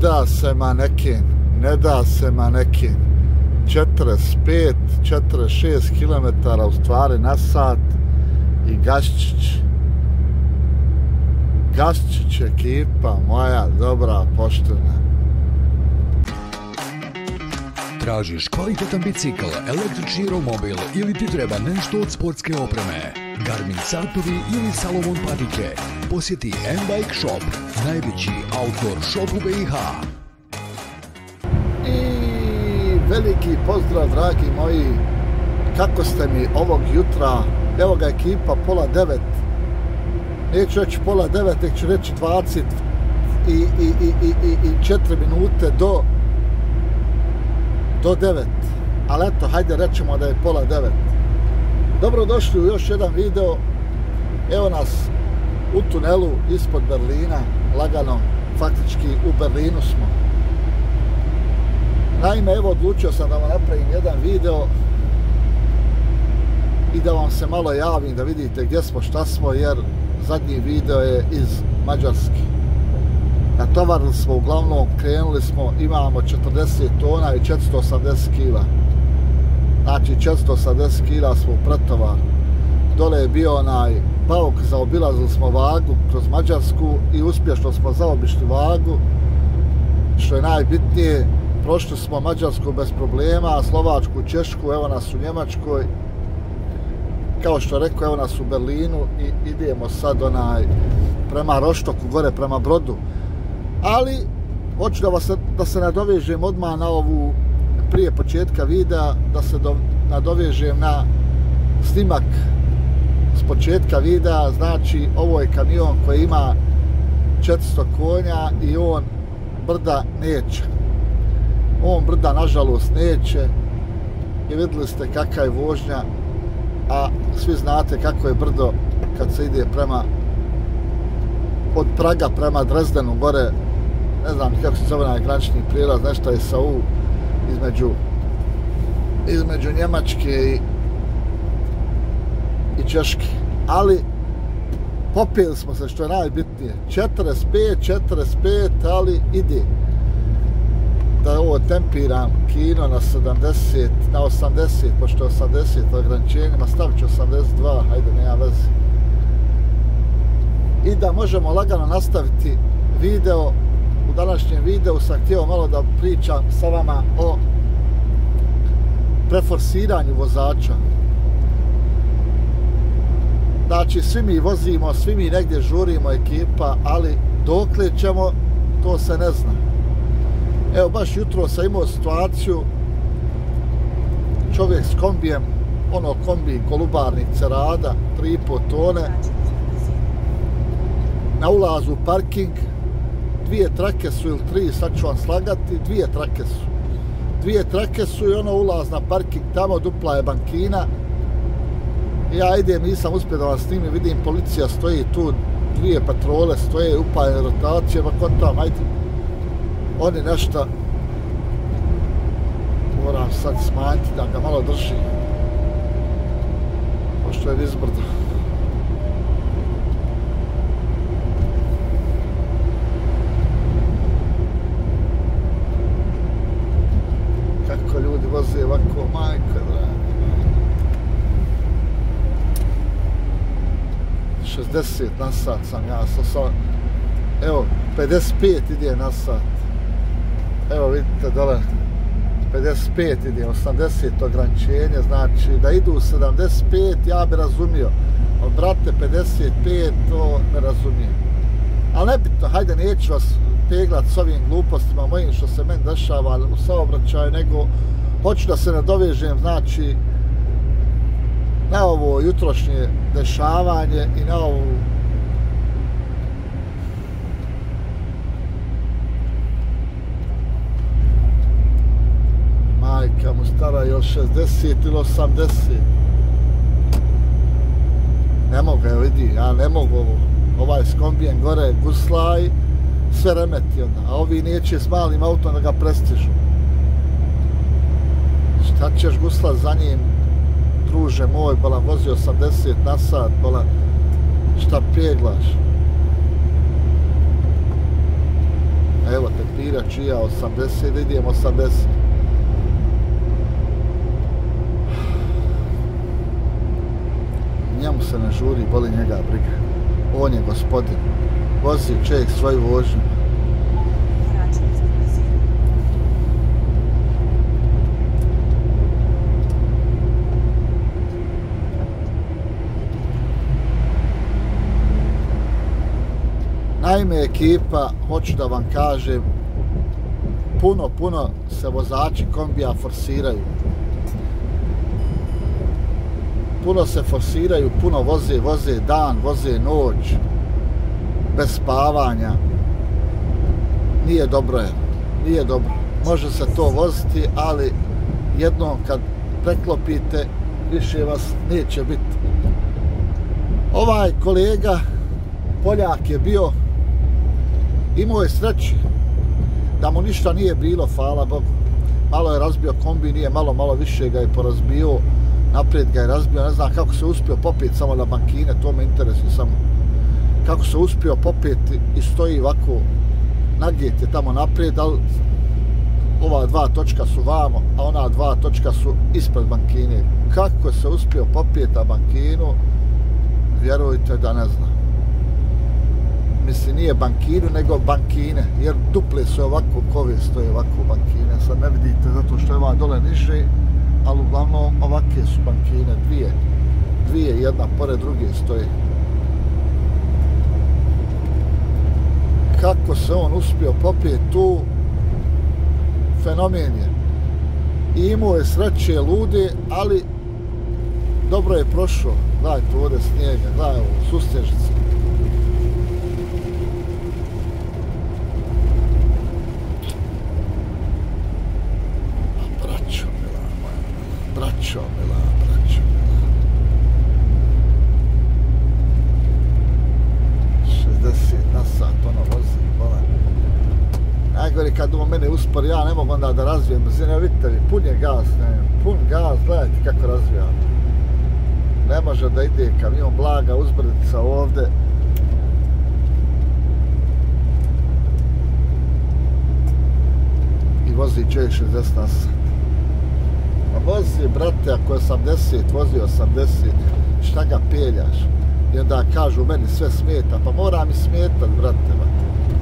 da se maneken, ne da se maneken. 45, 46 km u stvari na sat i Gaščić. Gaščić ekipa moja dobra, poštena. Tražiš kvalitetan bicikl, električni romobil ili ti treba nešto od sportske opreme? Garmin satovi ili Salomon patike? Posjeti M-Bike Shop, najveći outdoor shop u BiH. I veliki pozdrav, dragi moji. Kako ste mi ovog jutra? Evo ga ekipa, pola devet. Neću reći pola devet, nek ću reći 20 i, i, i, i, i, i četiri minute do do devet. Ali eto, hajde rećemo da je pola devet. Dobrodošli u još jedan video. Evo nas u tunelu ispod Berlina, lagano, faktički u Berlinu smo. Naime, evo odlučio sam da vam napravim jedan video i da vam se malo javim da vidite gdje smo, šta smo, jer zadnji video je iz Mađarske natovarili smo uglavnom, krenuli smo, imamo 40 tona i 480 kila. Znači 480 kila smo pretovar. Dole je bio onaj pauk, zaobilazili smo vagu kroz Mađarsku i uspješno smo zaobišli vagu. Što je najbitnije, prošli smo Mađarsku bez problema, Slovačku, Češku, evo nas u Njemačkoj. Kao što rekao, evo nas u Berlinu i idemo sad onaj prema Roštoku, gore prema Brodu ali hoću da, vas, da se nadovežem odmah na ovu prije početka videa, da se do, nadovežem na snimak s početka videa, znači ovo je kamion koji ima 400 konja i on brda neće. On brda nažalost neće. I vidjeli ste kakva je vožnja, a svi znate kako je brdo kad se ide prema od Praga prema Drezdenu gore. Ne znam kako se zove na granični prijelaz, nešto je sa U između između Njemačke i i Češke. Ali popili smo se što je najbitnije. 45, 45, ali ide. Da ovo tempiram kino na 70, na 80, pošto je 80 ograničenjima, stavit ću 82, hajde, nema veze. I da možemo lagano nastaviti video u današnjem videu sam htio malo da pričam sa vama o preforsiranju vozača. Znači, svi mi vozimo, svi mi negdje žurimo ekipa, ali dokle ćemo, to se ne zna. Evo, baš jutro sam imao situaciju, čovjek s kombijem, ono kombi kolubarni cerada, 3,5 tone, na ulazu parking, dvije trake su ili tri, sad ću vam slagati, dvije trake su. Dvije trake su i ono ulaz na parking tamo, dupla je bankina. Ja idem, nisam uspio da vam snimim, vidim policija stoji tu, dvije patrole stoje, upajne rotacije, ma kod tam, ajde. Oni nešto, moram sad smanjiti da ga malo drži. Pošto je izbrdo. voze ovako, majka draga. 60 na sat sam ja, sa, sa, evo, 55 ide na sat. Evo vidite dole, 55 ide, 80 ograničenje, znači da idu 75, ja bi razumio. Ali brate, 55, to ne razumijem. Ali nebitno, hajde, neću vas peglat s ovim glupostima mojim što se meni dešava u saobraćaju, nego hoću da se nadovežem, znači, na ovo jutrošnje dešavanje i na ovu majka mu stara još 60 ili 80 ne mogu, je vidi, ja ne mogu ovo. Ovaj skombijen gore guslaj sve remeti onda, a ovi neće s malim autom da ga prestižu. Šta ćeš gusla za njim, druže moj, bala vozi 80 na sat, bala šta pjeglaš? Evo tempira čija 80, da idem 80. Njemu se ne žuri, boli njega briga. On je gospodin. Vozi čovjek svoju vožnju. Naime, ekipa, hoću da vam kažem, puno, puno se vozači kombija forsiraju. Puno se forsiraju, puno voze, voze dan, voze noć, bez spavanja. Nije dobro je, nije dobro. Može se to voziti, ali jednom kad preklopite, više vas neće biti. Ovaj kolega, Poljak je bio imao je sreće da mu ništa nije bilo, hvala Bogu. Malo je razbio kombi, nije malo, malo više ga je porazbio, naprijed ga je razbio, ne znam kako se uspio popeti samo na bankine, to me interesuje samo. Kako se uspio popeti i stoji ovako, nagijet je tamo naprijed, ali ova dva točka su vamo, a ona dva točka su ispred bankine. Kako se uspio popijeti na bankinu, vjerujte da ne znam mislim nije bankiru nego bankine. Jer duple su ovako kove stoje ovako bankine. Sad ne vidite zato što je ova dole niže ali uglavnom ovake su bankine. Dvije dvije jedna pored druge stoje. Kako se on uspio popije tu fenomen je. I imao je sreće lude ali dobro je prošao gledajte ovdje snijega gledaj ovo sustežice braćo mila, braćo mila. 60 na sat, ono vozi, bola. Najgore kad on mene uspor, ja ne mogu onda da razvijem brzine, vidite mi, pun je gaz, ne, pun gaz, gledajte kako razvija. Ne može da ide kamion blaga, uzbrdica ovde. I vozi čovjek 60 na sat vozi, brate, ako je 80, vozi 80, šta ga peljaš? I onda kažu, meni sve smeta, pa mora mi smetat, brate. Ba.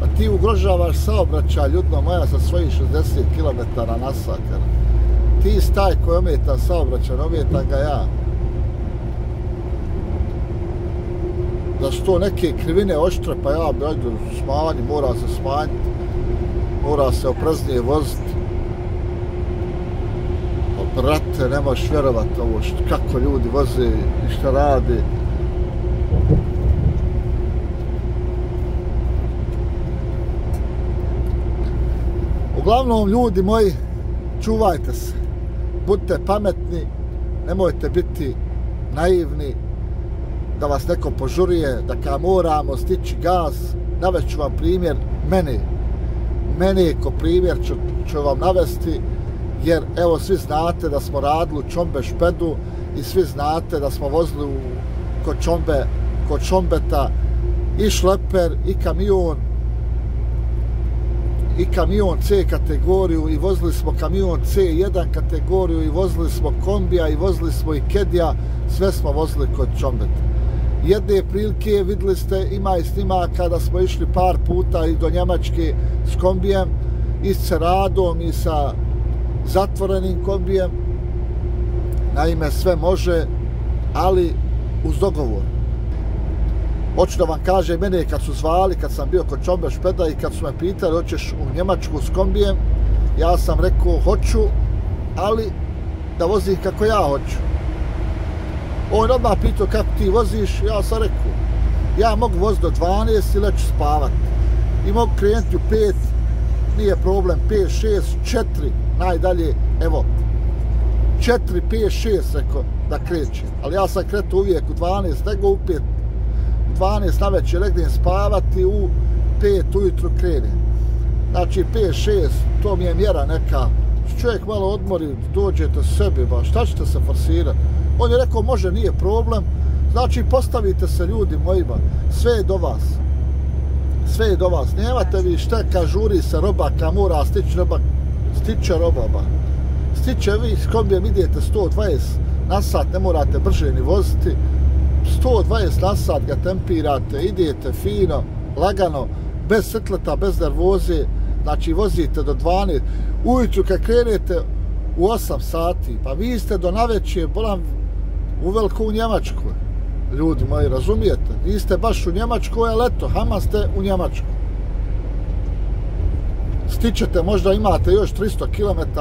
Pa ti ugrožavaš saobraćaj, ljudno moja, sa svojih 60 km na sat. Ti staj koji ometa saobraćaj, ometa ga ja. Da su to neke krivine oštre, pa ja bi ajde smanji, mora se smanjiti. Mora se opreznije voziti brate, nemaš vjerovat ovo št, kako ljudi voze i šta rade. Uglavnom, ljudi moji, čuvajte se. Budite pametni, nemojte biti naivni, da vas neko požurije, da ka moramo stići gaz. Naveću vam primjer mene. Mene ko primjer ću, ću vam navesti jer evo svi znate da smo radili u Čombe špedu i svi znate da smo vozili u, kod Čombe, kod Čombeta i šleper i kamion i kamion C kategoriju i vozili smo kamion C1 kategoriju i vozili smo kombija i vozili smo i kedija, sve smo vozili kod Čombeta. Jedne prilike videli ste, ima i snima kada smo išli par puta i do Njemačke s kombijem i s Ceradom i sa zatvorenim kombijem. Naime, sve može, ali uz dogovor. Hoću da vam kaže, mene kad su zvali, kad sam bio kod Čombe Špeda i kad su me pitali, hoćeš u Njemačku s kombijem, ja sam rekao, hoću, ali da vozim kako ja hoću. On odmah pitao kako ti voziš, ja sam rekao, ja mogu voziti do 12 i leću spavat. I mogu krenuti u 5, nije problem, 5, 6, 4, najdalje, evo, 4, 5, 6, reko, da kreće. Ali ja sam kretao uvijek u 12, nego u 5, 12 na večer legnem spavati, u 5 ujutru krenem. Znači, 5, 6, to mi je mjera neka. Čovjek malo odmori, dođete sebi, ba, šta ćete se forsirati? On je rekao, može, nije problem. Znači, postavite se ljudi mojima, sve je do vas sve je do vas. Nemate vi šta ka žuri se roba, ka mora stići roba, stiće robaba. Stiće vi s kombijem idete 120 na sat, ne morate brže ni voziti. 120 na sat ga tempirate, idete fino, lagano, bez srtleta, bez nervoze, znači vozite do 12. Ujutru kad krenete u 8 sati, pa vi ste do naveće, bolam u veliku u Njemačkoj. Ljudi moji, razumijete? Niste baš u Njemačkoj, ali eto, Hamas ste u Njemačkoj. Stičete, možda imate još 300 km,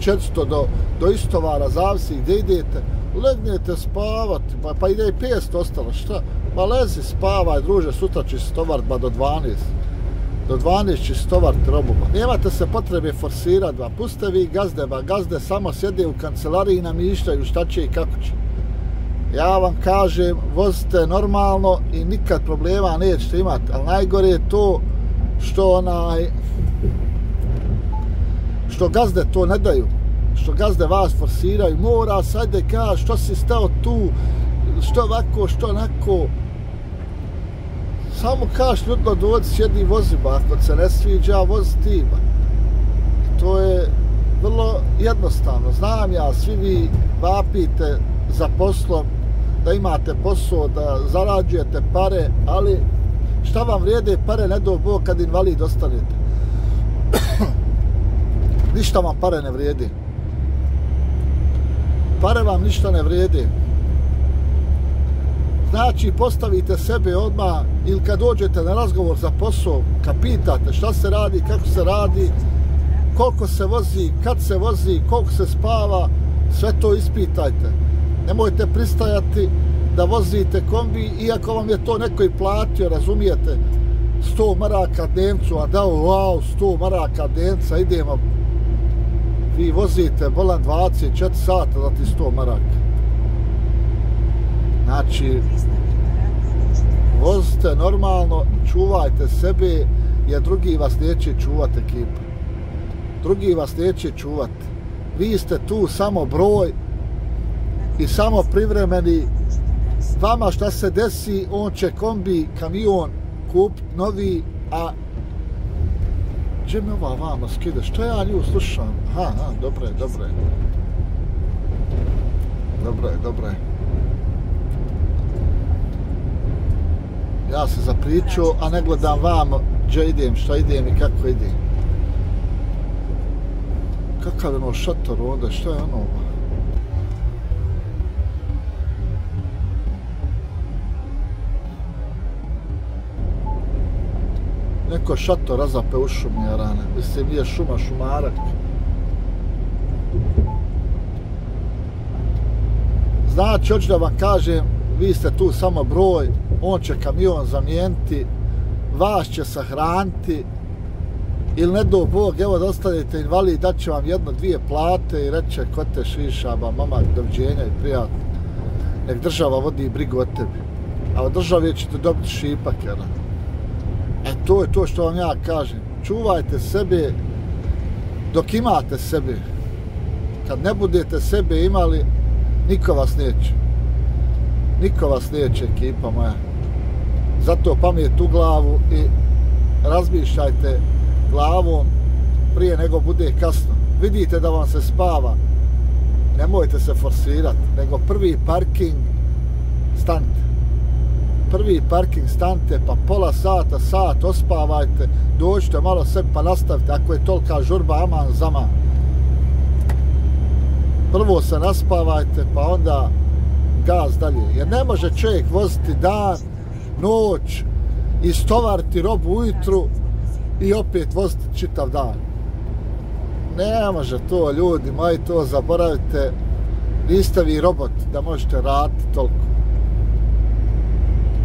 400 do, do istovara, zavisi gdje idete, legnete spavati, pa, pa ide i 500 ostalo, šta? Pa lezi, spavaj, druže, sutra će se tovar ba do 12. Do 12 će se tovar robu. Pa nemate se potrebe forsirati, ba. puste vi gazde, ba. gazde samo sjede u kancelariji i namišljaju šta će i kako će. Ja vam kažem, vozite normalno i nikad problema nećete imati, ali najgore je to što onaj što gazde to ne daju što gazde vas forsiraju. Mora sad da kaže što si stao tu što ovako, što onako. Samo kaš ljudno dođi s vozi vozima ako se ne sviđa vozi ti to je vrlo jednostavno. Znam ja svi vi vapite za poslom da imate posao da zarađujete pare ali šta vam vrijede pare ne do Bog kad invalid ostanete? Ništa vam pare ne vrijedi. Pare vam ništa ne vrijedi. Znači, postavite sebe odmah ili kad dođete na razgovor za posao, kad pitate šta se radi, kako se radi, koliko se vozi, kad se vozi, koliko se spava, sve to ispitajte. Nemojte pristajati da vozite kombi, iako vam je to neko i platio, razumijete, 100 maraka dnevcu, a dao, wow, 100 maraka dnevca, idemo. Vi vozite bolan 24 sata za ti 100 maraka. Znači, vozite normalno, čuvajte sebe, jer drugi vas neće čuvati ekipa. Drugi vas neće čuvati. Vi ste tu samo broj i samo privremeni. Vama šta se desi, on će kombi, kamion kup novi, a gdje mi ova vama skide? Što ja nju slušam? Aha, aha, dobro je, dobro je. Dobro je, dobro je. Ja se zapriču, a ne gledam vam gdje idem, šta idem i kako idem. Kakav je ono šator ovdje, šta je ono? Neko šator razape u šumi, rane. Mislim, nije šuma, šumarak. Znači, hoću da vam kažem, vi ste tu samo broj, on će kamion zamijeniti, vas će sahraniti, ili ne do Bog, evo da ostanete invalid, da će vam jedno, dvije plate i reće ko te šišaba, mama, doviđenja i prijatno. Nek država vodi brigu o tebi. A od države ćete dobiti šipak, jer. To je to što vam ja kažem. Čuvajte sebe dok imate sebe. Kad ne budete sebe imali, niko vas neće. Niko vas neće, ekipa moja. Zato pamet u glavu i razmišljajte glavom prije nego bude kasno. Vidite da vam se spava, nemojte se forsirati, nego prvi parking stanite. Prvi parking stante, pa pola sata, sat, ospavajte, dođite malo sebi pa nastavite, ako je tolika žurba, aman, zaman. Prvo se naspavajte, pa onda gaz dalje. Jer ne može čovjek voziti dan, noć, istovariti robu ujutru i opet voziti čitav dan. Ne može to, ljudi moji, to zaboravite. Niste vi robot da možete raditi toliko.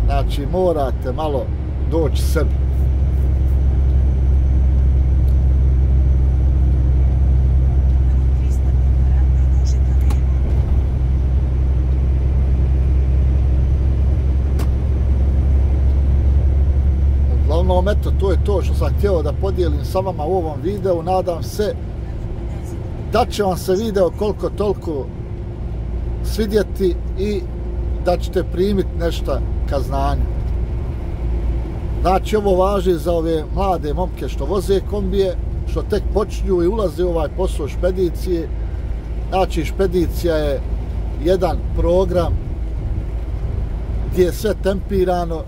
Znači, morate malo doći sebi. uglavnom, eto, to je to što sam htio da podijelim sa vama u ovom videu. Nadam se da će vam se video koliko toliko svidjeti i da ćete primiti nešto ka znanju. Znači, ovo važi za ove mlade momke što voze kombije, što tek počinju i ulaze u ovaj posao špedicije. Znači, špedicija je jedan program gdje je sve tempirano,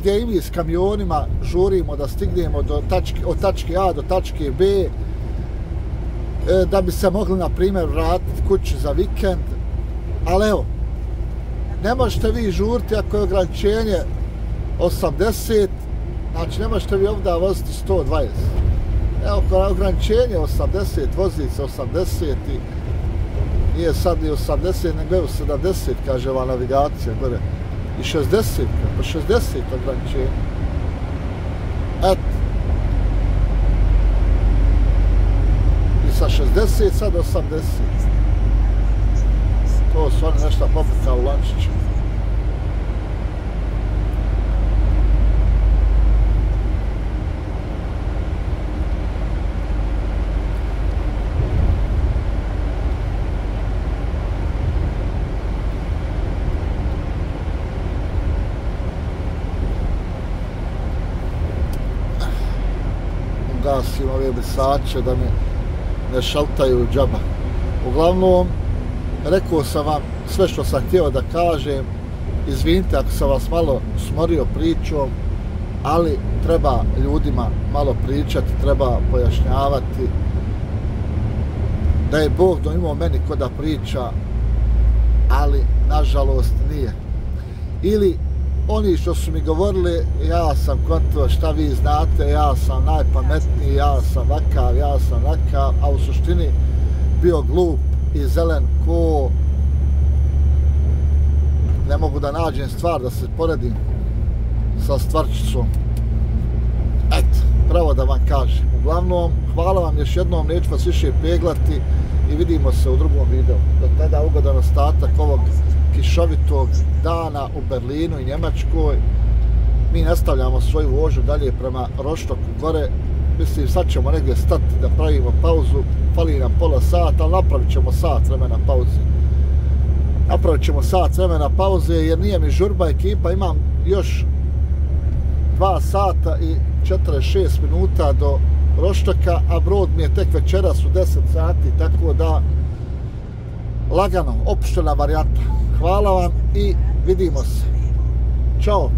gdje i mi s kamionima žurimo da stignemo do tačke, od tačke A do tačke B, e, da bi se mogli, na primjer, vratiti kući za vikend. Ali evo, ne možete vi žuriti ako je ograničenje 80, znači ne možete vi ovdje voziti 120. Evo, ako je ograničenje 80, vozi se 80 i nije sad ni 80, nego je 70, kaže ova navigacija, gore. I 60, pa 60 ograničenje. Eto. I sa 60, sad 80. To su oni nešto poput kao lančiću. gasim ove brisače da me ne šaltaju džaba. Uglavnom, rekao sam vam sve što sam htio da kažem. Izvinite ako sam vas malo smorio pričom, ali treba ljudima malo pričati, treba pojašnjavati da je Bog do imao meni ko da priča, ali nažalost nije. Ili oni što su mi govorili, ja sam konto šta vi znate, ja sam najpametniji, ja sam vakav, ja sam vakav, a u suštini bio glup i zelen ko ne mogu da nađem stvar da se poredim sa stvarčicom. Eto, pravo da vam kažem. Uglavnom, hvala vam još jednom, neću vas više peglati i vidimo se u drugom videu. Do tada ugodan ostatak ovog kišovitog dana u Berlinu i Njemačkoj. Mi nastavljamo svoju vožu dalje prema Roštoku gore. Mislim, sad ćemo negdje stati da pravimo pauzu. Fali nam pola sata, ali napravit ćemo sat vremena pauze. Napravit ćemo sat vremena pauze jer nije mi žurba ekipa. Imam još 2 sata i 46 minuta do Roštaka, a brod mi je tek večeras u 10 sati, tako da lagano, opuštena varijanta. Hvala vam i vidimo se. Ćao.